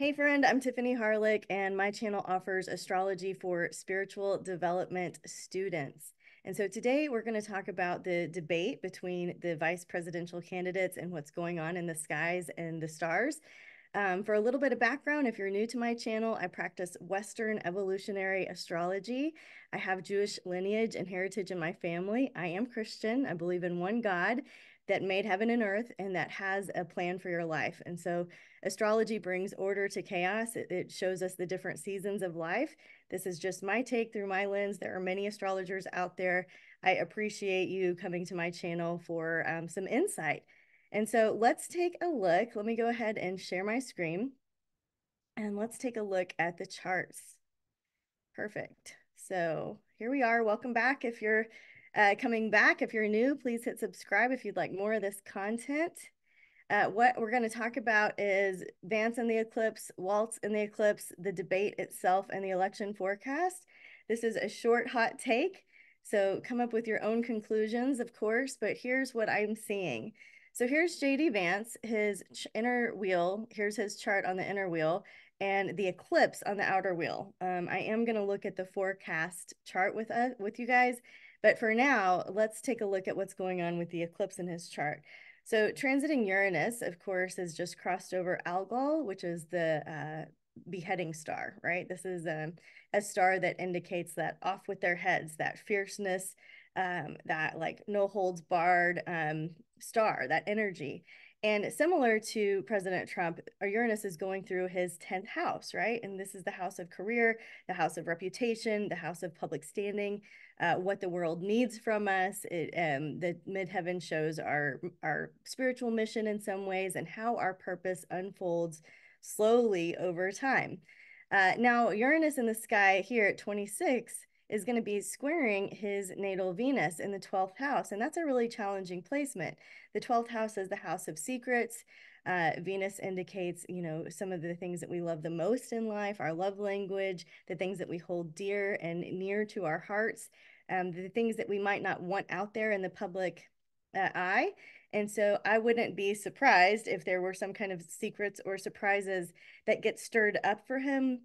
Hey friend, I'm Tiffany Harelik and my channel offers astrology for spiritual development students. And so today we're going to talk about the debate between the vice presidential candidates and what's going on in the skies and the stars. Um, for a little bit of background, if you're new to my channel, I practice Western evolutionary astrology. I have Jewish lineage and heritage in my family. I am Christian. I believe in one God that made heaven and earth and that has a plan for your life. And so astrology brings order to chaos. It, it, shows us the different seasons of life. This is just my take through my lens. There are many astrologers out there. I appreciate you coming to my channel for um, some insight. And so let's take a look. Let me go ahead and share my screen. And let's take a look at the charts. Perfect. So here we are. Welcome back. If you're uh, coming back, if you're new, please hit subscribe if you'd like more of this content. Uh, what we're going to talk about is Vance and the eclipse, Walz and the eclipse, the debate itself, and the election forecast. This is a short, hot take. So come up with your own conclusions, of course, but here's what I'm seeing. So here's JD Vance, his inner wheel. Here's his chart on the inner wheel and the eclipse on the outer wheel. Um, I am going to look at the forecast chart with us, uh, with you guys but for now, let's take a look at what's going on with the eclipse in his chart. So transiting Uranus, of course, has just crossed over Algol, which is the uh, beheading star, right? This is um, a star that indicates that off with their heads, that fierceness, um, that like no holds barred um, star, that energy. And similar to President Trump, Uranus is going through his 10th house, right? And this is the house of career, the house of reputation, the house of public standing, uh, what the world needs from us. It, um, the midheaven shows our, our spiritual mission in some ways and how our purpose unfolds slowly over time. Uh, now, Uranus in the sky here at 26 is going to be squaring his natal Venus in the 12th house. And that's a really challenging placement. The 12th house is the house of secrets. Uh, Venus indicates, you know, some of the things that we love the most in life, our love language, the things that we hold dear and near to our hearts, um, the things that we might not want out there in the public uh, eye. And so I wouldn't be surprised if there were some kind of secrets or surprises that get stirred up for him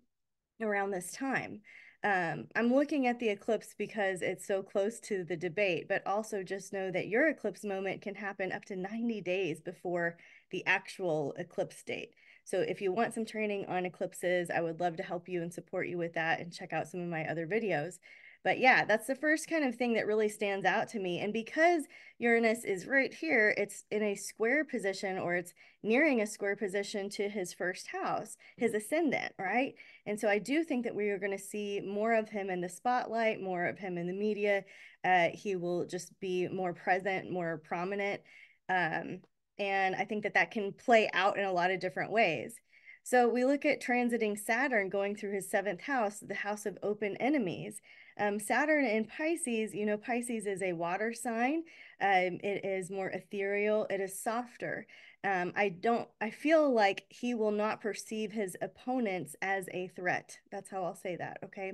around this time. Um, I'm looking at the eclipse because it's so close to the debate, but also just know that your eclipse moment can happen up to 90 days before the actual eclipse date. So if you want some training on eclipses, I would love to help you and support you with that and check out some of my other videos. But yeah, that's the first kind of thing that really stands out to me. And because Uranus is right here, it's in a square position or it's nearing a square position to his first house, his ascendant, right? And so I do think that we are going to see more of him in the spotlight, more of him in the media. Uh, he will just be more present, more prominent. Um, and I think that that can play out in a lot of different ways. So we look at transiting Saturn going through his seventh house, the house of open enemies. Um, Saturn in Pisces, you know, Pisces is a water sign. Um, it is more ethereal. It is softer. Um, I don't, I feel like he will not perceive his opponents as a threat. That's how I'll say that. Okay.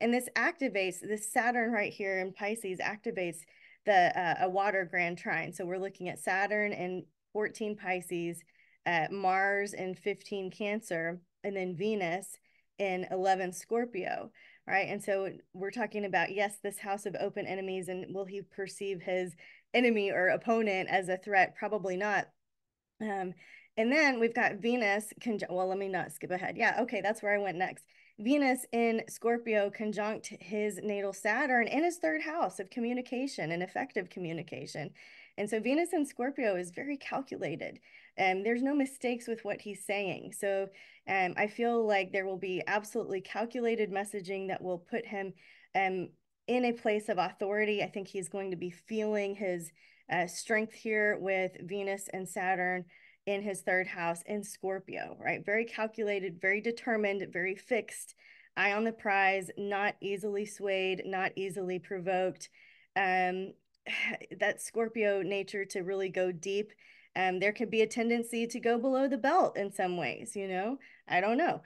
And this activates, this Saturn right here in Pisces activates the uh, a water grand trine. So we're looking at Saturn in 14 Pisces, uh, Mars in 15 Cancer, and then Venus in 11 Scorpio right? And so we're talking about, yes, this house of open enemies, and will he perceive his enemy or opponent as a threat? Probably not. Um, and then we've got Venus, well, let me not skip ahead. Yeah, okay, that's where I went next. Venus in Scorpio conjunct his natal Saturn in his third house of communication and effective communication. And so Venus in Scorpio is very calculated. And there's no mistakes with what he's saying. So um, I feel like there will be absolutely calculated messaging that will put him um, in a place of authority. I think he's going to be feeling his uh, strength here with Venus and Saturn in his third house in Scorpio, right? Very calculated, very determined, very fixed, eye on the prize, not easily swayed, not easily provoked. Um, that Scorpio nature to really go deep um, there could be a tendency to go below the belt in some ways, you know, I don't know.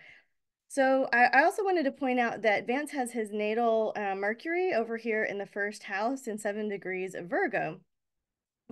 So I, I also wanted to point out that Vance has his natal uh, Mercury over here in the first house in seven degrees of Virgo.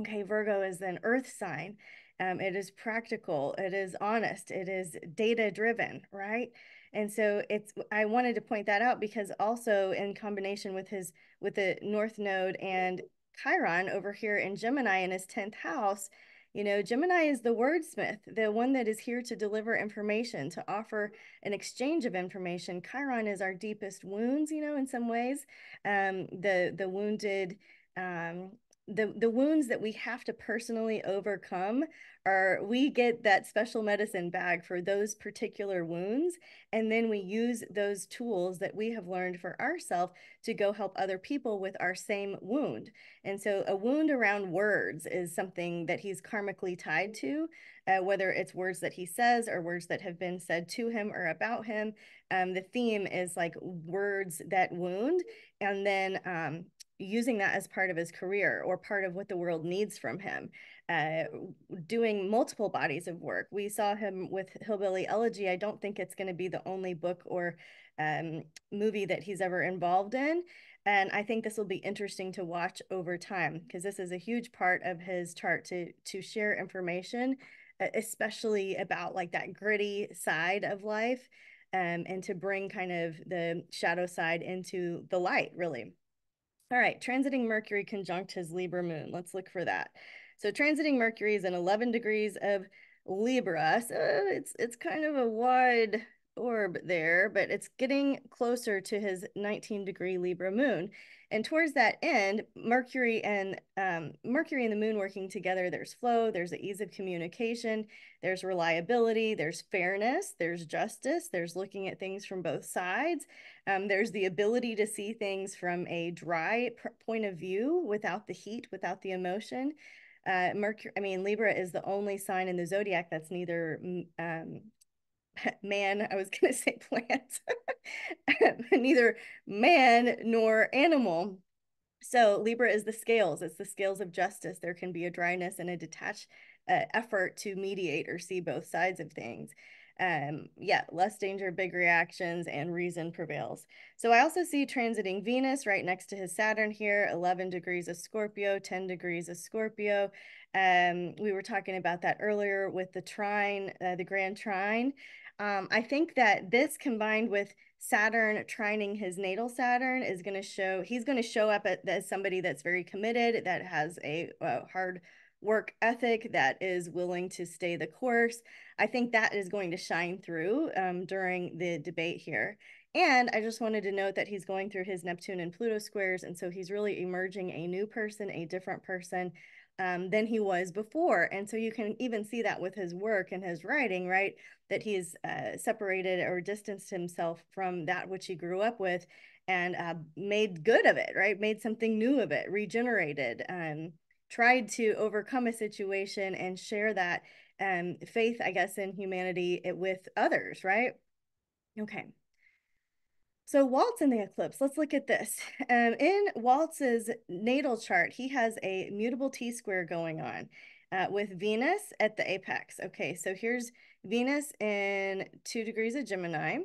Okay, Virgo is an earth sign. Um, it is practical. It is honest. It is data driven, right? And so it's I wanted to point that out because also in combination with his with the North Node and Chiron over here in Gemini in his 10th house, you know, Gemini is the wordsmith, the one that is here to deliver information, to offer an exchange of information. Chiron is our deepest wounds, you know, in some ways. Um, the the wounded um, the the wounds that we have to personally overcome are we get that special medicine bag for those particular wounds and then we use those tools that we have learned for ourselves to go help other people with our same wound. And so a wound around words is something that he's karmically tied to uh, whether it's words that he says or words that have been said to him or about him. Um, the theme is like words that wound and then um, using that as part of his career or part of what the world needs from him, uh, doing multiple bodies of work. We saw him with Hillbilly Elegy. I don't think it's going to be the only book or um, movie that he's ever involved in. And I think this will be interesting to watch over time because this is a huge part of his chart to to share information, especially about like that gritty side of life, um, and to bring kind of the shadow side into the light, really. All right, transiting Mercury conjunct his Libra moon. Let's look for that. So transiting Mercury is in 11 degrees of Libra. So it's it's kind of a wide orb there, but it's getting closer to his 19 degree Libra moon. And towards that end, Mercury and um, Mercury and the moon working together, there's flow, there's the ease of communication, there's reliability, there's fairness, there's justice, there's looking at things from both sides. Um, there's the ability to see things from a dry point of view without the heat, without the emotion. Uh, Mercury, I mean, Libra is the only sign in the zodiac that's neither um, man, I was going to say plant, neither man nor animal. So Libra is the scales. It's the scales of justice. There can be a dryness and a detached uh, effort to mediate or see both sides of things. Um, yeah, less danger, big reactions, and reason prevails. So I also see transiting Venus right next to his Saturn here, 11 degrees of Scorpio, 10 degrees of Scorpio. Um, we were talking about that earlier with the trine, uh, the grand trine. Um, I think that this combined with Saturn trining his natal Saturn is going to show he's going to show up at, as somebody that's very committed, that has a, a hard work ethic, that is willing to stay the course. I think that is going to shine through um, during the debate here. And I just wanted to note that he's going through his Neptune and Pluto squares. And so he's really emerging a new person, a different person um, than he was before. And so you can even see that with his work and his writing, right? That he's uh, separated or distanced himself from that which he grew up with and uh, made good of it, right? Made something new of it, regenerated, um, tried to overcome a situation and share that um, faith, I guess, in humanity with others, right? Okay. So Walz in the eclipse. Let's look at this. Um, in Walz's natal chart, he has a mutable T square going on uh, with Venus at the apex. Okay, so here's Venus in two degrees of Gemini.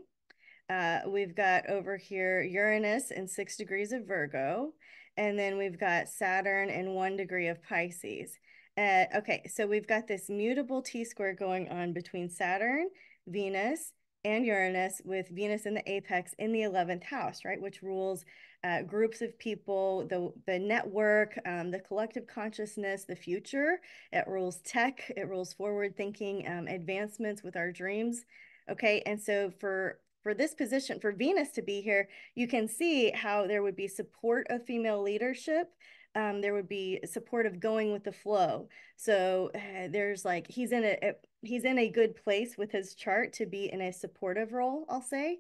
Uh, we've got over here Uranus in six degrees of Virgo. And then we've got Saturn in one degree of Pisces. Uh, okay, so we've got this mutable T square going on between Saturn, Venus, and Uranus with Venus in the apex in the 11th house, right, which rules uh, groups of people, the, the network, um, the collective consciousness, the future. It rules tech, it rules forward thinking, um, advancements with our dreams. Okay, and so for for this position, for Venus to be here, you can see how there would be support of female leadership. Um, there would be support of going with the flow. So uh, there's like, he's in a, a he's in a good place with his chart to be in a supportive role, I'll say.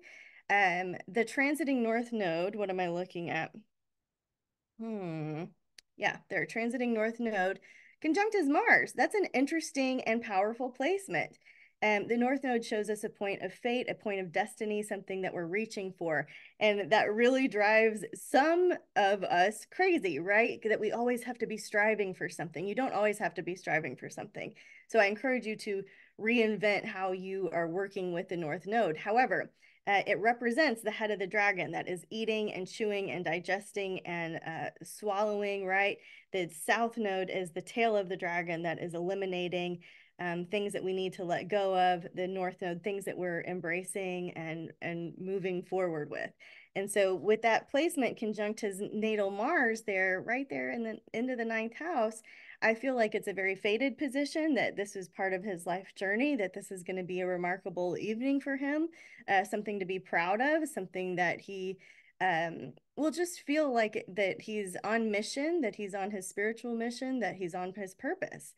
Um, the transiting north node, what am I looking at? Hmm. Yeah, they're transiting north node conjunct is Mars. That's an interesting and powerful placement. Um, the North Node shows us a point of fate, a point of destiny, something that we're reaching for. And that really drives some of us crazy, right? That we always have to be striving for something. You don't always have to be striving for something. So I encourage you to reinvent how you are working with the North Node. However, uh, it represents the head of the dragon that is eating and chewing and digesting and uh, swallowing, right? The south node is the tail of the dragon that is eliminating um, things that we need to let go of, the North Node, things that we're embracing and, and moving forward with. And so with that placement conjunct his natal Mars there, right there in the into the ninth house, I feel like it's a very faded position that this is part of his life journey, that this is going to be a remarkable evening for him, uh, something to be proud of, something that he um, will just feel like that he's on mission, that he's on his spiritual mission, that he's on his purpose.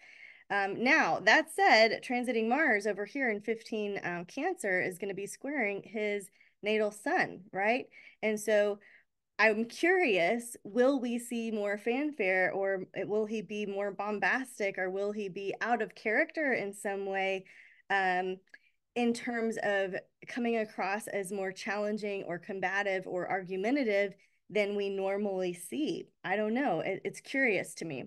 Um, now, that said, transiting Mars over here in 15 um, Cancer is going to be squaring his natal sun, right? And so I'm curious, will we see more fanfare or will he be more bombastic or will he be out of character in some way um, in terms of coming across as more challenging or combative or argumentative than we normally see? I don't know. It, it's curious to me.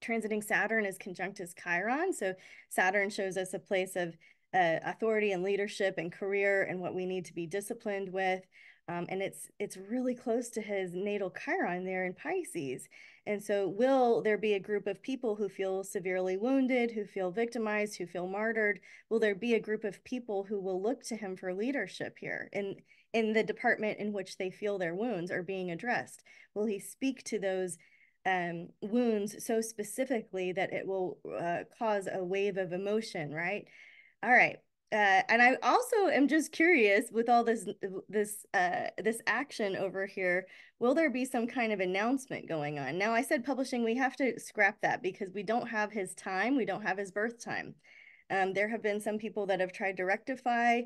Transiting Saturn is conjunct as Chiron. So Saturn shows us a place of uh, authority and leadership and career and what we need to be disciplined with. Um, and it's it's really close to his natal Chiron there in Pisces. And so, will there be a group of people who feel severely wounded, who feel victimized, who feel martyred? Will there be a group of people who will look to him for leadership here in in the department in which they feel their wounds are being addressed? Will he speak to those um, wounds so specifically that it will uh, cause a wave of emotion? Right. All right uh, and I also am just curious with all this this uh, this action over here. Will there be some kind of announcement going on? Now, I said publishing. We have to scrap that because we don't have his time. We don't have his birth time. Um, there have been some people that have tried to rectify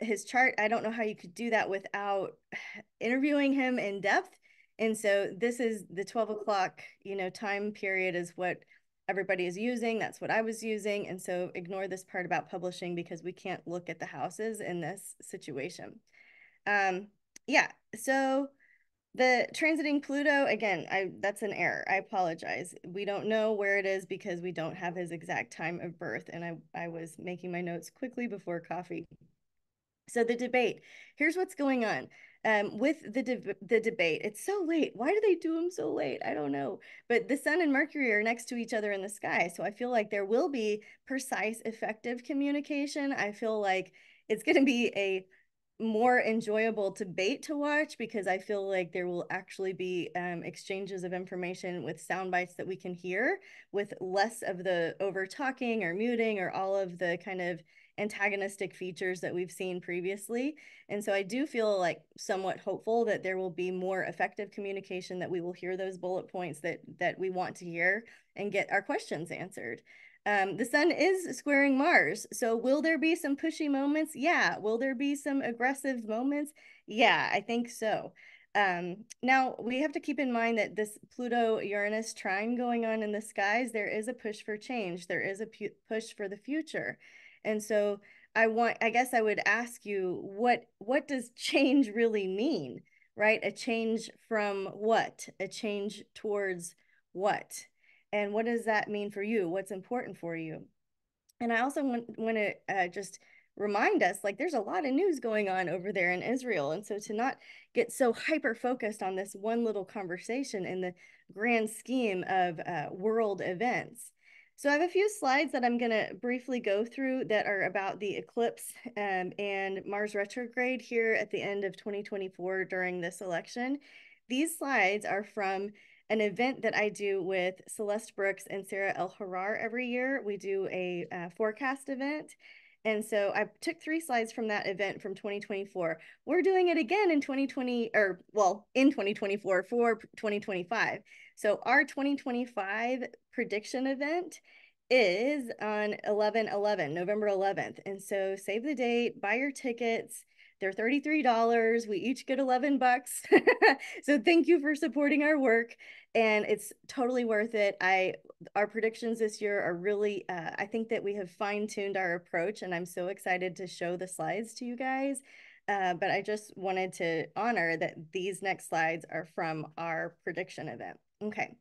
his chart. I don't know how you could do that without interviewing him in depth. And so this is the 12 o'clock, you know, time period is what everybody is using. That's what I was using. And so ignore this part about publishing because we can't look at the houses in this situation. Um, yeah, so the transiting Pluto, again, I that's an error. I apologize. We don't know where it is because we don't have his exact time of birth. And I, I was making my notes quickly before coffee. So the debate, here's what's going on um, with the de- the debate. It's so late. Why do they do them so late? I don't know. But the sun and Mercury are next to each other in the sky, so I feel like there will be precise, effective communication. I feel like it's going to be a more enjoyable debate to watch because I feel like there will actually be um, exchanges of information with sound bites that we can hear with less of the over talking or muting or all of the kind of antagonistic features that we've seen previously. And so I do feel like somewhat hopeful that there will be more effective communication that we will hear those bullet points that that we want to hear and get our questions answered. Um, the sun is squaring Mars. So will there be some pushy moments? Yeah. Will there be some aggressive moments? Yeah, I think so. Um, now we have to keep in mind that this Pluto Uranus trine going on in the skies, there is a push for change. There is a push for the future. And so I want I guess I would ask you what what does change really mean? Right? A change from what? A change towards what? And what does that mean for you? What's important for you? And I also want, want to uh, just remind us like there's a lot of news going on over there in Israel. And so to not get so hyper focused on this one little conversation in the grand scheme of uh, world events so I have a few slides that I'm going to briefly go through that are about the eclipse um, and Mars retrograde here at the end of 2024 during this election. These slides are from an event that I do with Celeste Brooks and Sarah El-Harar every year. We do a uh, forecast event. And so I took three slides from that event from 2024. We're doing it again in 2020, or well, in 2024 for 2025. So our 2025 prediction event is on 11 11 november 11th and so save the date buy your tickets. They're $33 we each get 11 bucks. So thank you for supporting our work and it's totally worth it. I our predictions this year are really uh, i think that we have fine-tuned our approach and i'm so excited to show the slides to you guys. Uh, but i just wanted to honor that these next slides are from our prediction event. Okay,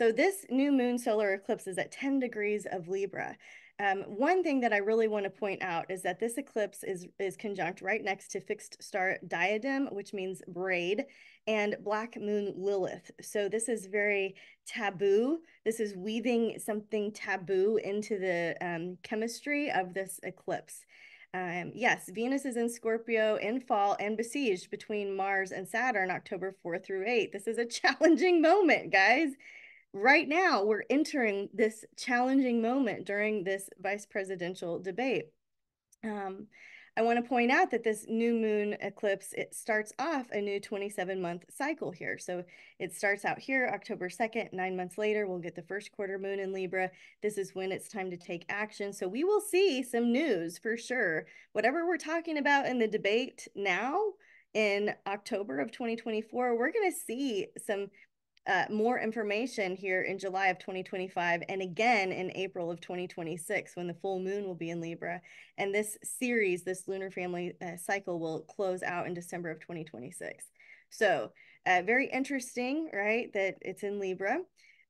so this new moon solar eclipse is at 10 degrees of Libra. Um, one thing that I really want to point out is that this eclipse is, is conjunct right next to fixed star diadem, which means braid, and black moon Lilith. So this is very taboo. This is weaving something taboo into the um, chemistry of this eclipse. Um, yes, Venus is in Scorpio in fall and besieged between Mars and Saturn October 4 through 8. This is a challenging moment, guys right now we're entering this challenging moment during this vice presidential debate. Um, I want to point out that this new moon eclipse, it starts off a new 27 month cycle here. So it starts out here October 2nd, nine months later, we'll get the first quarter moon in Libra. This is when it's time to take action. So we will see some news for sure. Whatever we're talking about in the debate now, in October of 2024, we're going to see some uh, more information here in July of 2025 and again in April of 2026 when the full moon will be in Libra. And this series, this lunar family uh, cycle, will close out in December of 2026. So, uh, very interesting, right? That it's in Libra.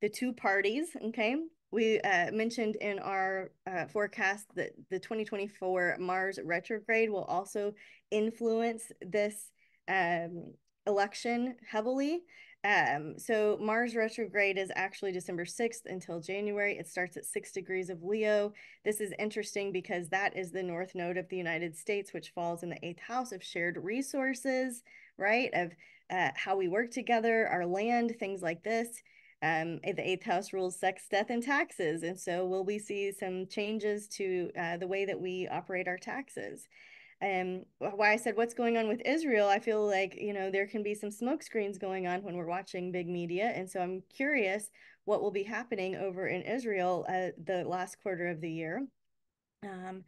The two parties, okay? We uh, mentioned in our uh, forecast that the 2024 Mars retrograde will also influence this um, election heavily. Um, so Mars retrograde is actually December 6th until January. It starts at six degrees of Leo. This is interesting because that is the north node of the United States, which falls in the eighth house of shared resources, right? Of uh, how we work together, our land, things like this. Um, the eighth house rules sex, death, and taxes. And so will we see some changes to uh, the way that we operate our taxes? Um, why I said what's going on with Israel, I feel like, you know, there can be some smoke screens going on when we're watching big media. And so I'm curious what will be happening over in Israel uh, the last quarter of the year. Um,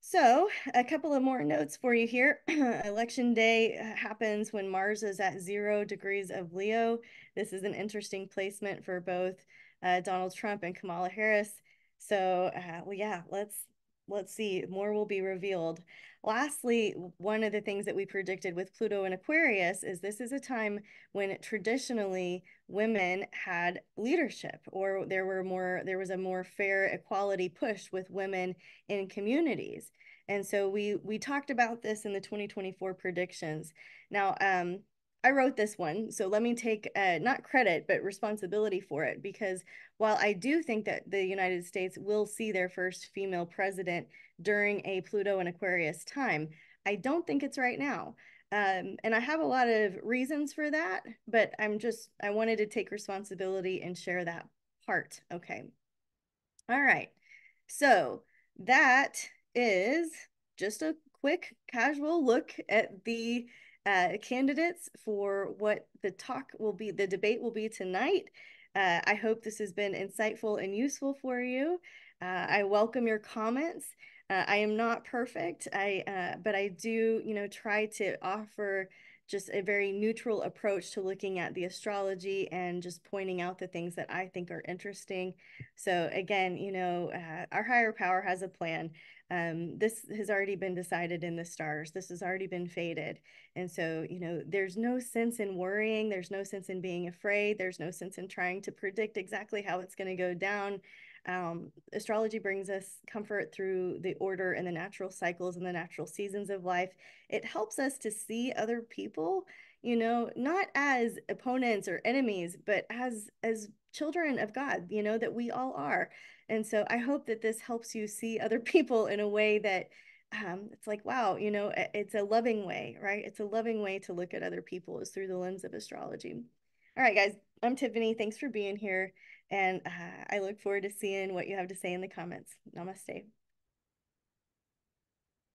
so, a couple of more notes for you here. Election day uh, happens when Mars is at zero degrees of Leo. This is an interesting placement for both uh, Donald Trump and Kamala Harris. So, uh, well, yeah, let's let's see. More will be revealed. Lastly, one of the things that we predicted with Pluto and Aquarius is this is a time when traditionally women had leadership or there were more there was a more fair equality push with women in communities. And so we we talked about this in the 2024 predictions. Now, um, I wrote this one, so let me take uh, not credit but responsibility for it because while I do think that the United States will see their first female president during a Pluto and Aquarius time, I don't think it's right now. Um, and I have a lot of reasons for that, but I'm just, I wanted to take responsibility and share that part. Okay. All right. So that is just a quick casual look at the uh, candidates for what the talk will be, the debate will be tonight. Uh, I hope this has been insightful and useful for you. Uh, I welcome your comments. Uh, I am not perfect, I uh, but I do, you know, try to offer just a very neutral approach to looking at the astrology and just pointing out the things that I think are interesting. So again, you know, uh, our higher power has a plan. Um, this has already been decided in the stars. This has already been fated. And so, you know, there's no sense in worrying. There's no sense in being afraid. There's no sense in trying to predict exactly how it's going to go down. Um, astrology brings us comfort through the order and the natural cycles and the natural seasons of life. It helps us to see other people, you know, not as opponents or enemies, but as as children of God, you know, that we all are. And so I hope that this helps you see other people in a way that um, it's like, wow, you know, it's a loving way, right? It's a loving way to look at other people is through the lens of astrology. All right, guys, I'm Tiffany. Thanks for being here. And uh, I look forward to seeing what you have to say in the comments. Namaste.